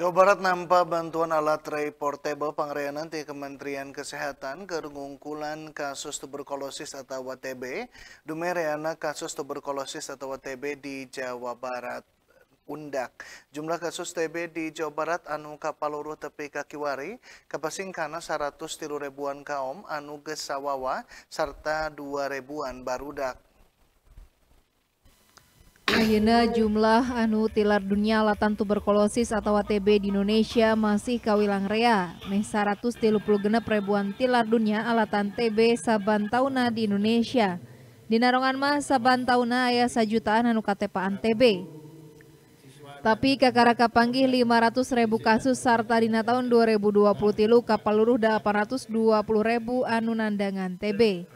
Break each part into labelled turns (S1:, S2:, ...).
S1: Jawa Barat nampak bantuan alat tray portable pangreanan di Kementerian Kesehatan ke ngungkulan kasus tuberkulosis atau TB, dumereana kasus tuberkulosis atau TB di Jawa Barat. Undak. Jumlah kasus TB di Jawa Barat anu kapaluruh tepi kakiwari kapasing kana 100 tilu ribuan kaum anu gesawawa serta 2 ribuan barudak.
S2: Ayeuna jumlah anu tilar dunia alatan tuberkulosis atau TB di Indonesia masih kawilang rea. Meh 130 genep ribuan tilar dunia alatan TB saban tauna di Indonesia. Di narongan mah saban tauna aya sajutaan anu katepaan TB. Tapi kakara kapanggih 500 ribu kasus sarta dina tahun 2020 tilu kapaluruh 820 ribu anu nandangan TB.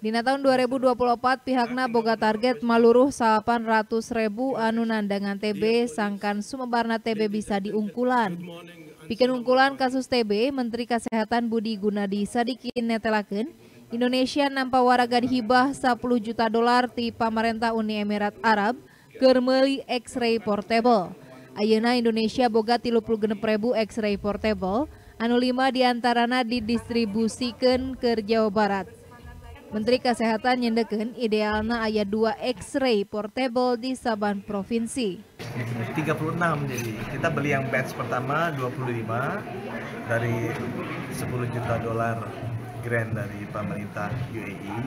S2: Dina tahun 2024 pihakna boga target maluruh 800 ribu anu nandangan TB sangkan sumebarna TB bisa diungkulan. Bikin ungkulan kasus TB, Menteri Kesehatan Budi Gunadi Sadikin netelakeun Indonesia nampak waragan hibah 10 juta dolar di pemerintah Uni Emirat Arab kermeli X-ray portable. Ayeuna Indonesia boga 30 genep ribu X-ray portable, anu lima diantarana didistribusikan ke Jawa Barat. Menteri Kesehatan nyendekeun idealna aya dua X-ray portable di saban provinsi.
S3: 36 jadi kita beli yang batch pertama 25 dari 10 juta dolar grant dari pemerintah UAE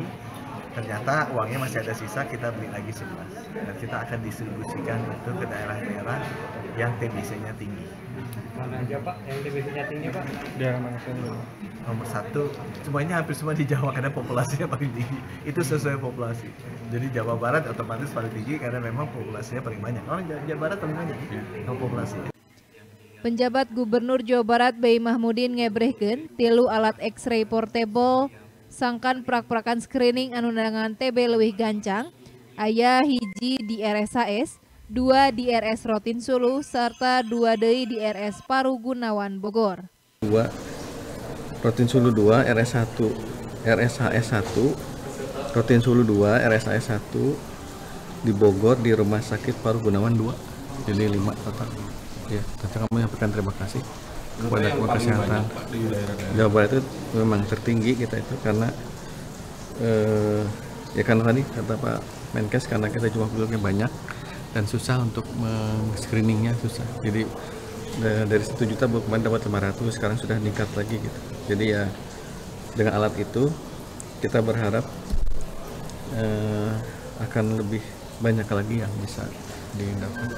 S3: ternyata uangnya masih ada sisa kita beli lagi 11 dan kita akan distribusikan itu ke daerah-daerah yang TBC-nya tinggi.
S4: Mana aja pak? Yang TBC-nya tinggi pak?
S3: Daerah mana nomor satu semuanya hampir semua di Jawa karena populasinya paling tinggi. Itu sesuai populasi. Jadi Jawa Barat otomatis paling tinggi karena memang populasinya paling banyak. Orang Jawa Barat paling banyak. Ya, populasi.
S2: Penjabat Gubernur Jawa Barat Bayi Mahmudin ngebrehkeun tilu alat X-ray portable sangkan prak-prakan screening anu nangan TB leuwih gancang ayah hiji di RSAS dua di RS Rotin Sulu serta dua deui di RS Paru Gunawan Bogor.
S5: Dua Rotin Sulu 2 RS 1 RSHS 1 Rotin Sulu 2 RSHS 1 di Bogor di Rumah Sakit Paru Gunawan 2 jadi 5 total ya kami menyampaikan terima kasih kepada kementerian kesehatan. Jawa Barat itu memang tertinggi kita itu karena eh, ya karena tadi kata Pak Menkes karena kita jumlah penduduknya banyak dan susah untuk screeningnya susah. Jadi dari satu juta kemarin dapat 500 sekarang sudah meningkat lagi gitu. Jadi ya dengan alat itu kita berharap eh, akan lebih banyak lagi yang bisa didapat.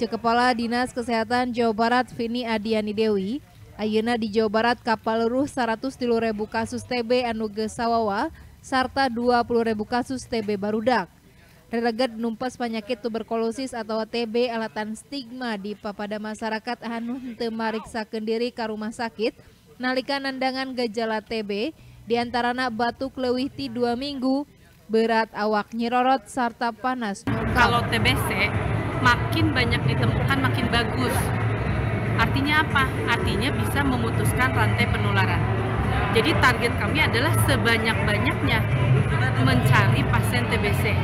S2: Kepala Dinas Kesehatan Jawa Barat Vini Adiani Dewi, Ayeuna di Jawa Barat kapal luruh 100 ribu kasus TB anu gesawawa serta 20 ribu kasus TB barudak. Rereget numpas penyakit tuberkulosis atau TB alatan stigma di papada masyarakat anu henteu mariksakeun diri ke rumah sakit nalika nandangan gejala TB diantarana batuk leuwih ti dua minggu, berat awak nyirorot serta panas.
S6: Kalau TBC makin banyak ditemukan makin bagus. Artinya apa? Artinya bisa memutuskan rantai penularan. Jadi target kami adalah sebanyak-banyaknya mencari pasien TBC.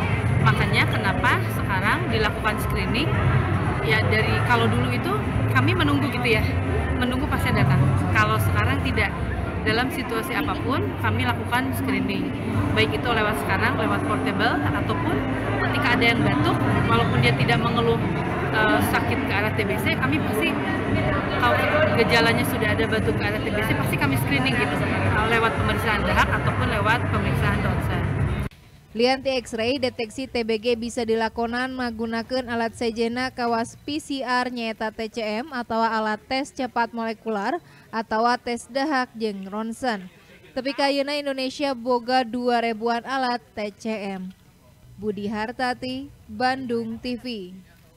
S6: Makanya kenapa sekarang dilakukan screening ya dari kalau dulu itu kami menunggu gitu ya, menunggu pasien datang. Kalau sekarang tidak dalam situasi apa pun kami lakukan screening. Baik itu lewat sekarang lewat portable ataupun ketika ada yang batuk walaupun dia tidak mengeluh uh, sakit ke arah TBC kami pasti kalau gejalanya sudah ada batuk ke arah TBC pasti kami screening gitu. Lewat pemeriksaan dahak ataupun lewat pemeriksaan ronsen
S2: Lianti X-ray deteksi TBG bisa dilakonan menggunakan alat sejena kawas PCR nyata TCM atau alat tes cepat molekular atau tes dahak jeng ronsen. Tapi kayana Indonesia boga dua ribuan alat TCM. Budi Hartati, Bandung TV.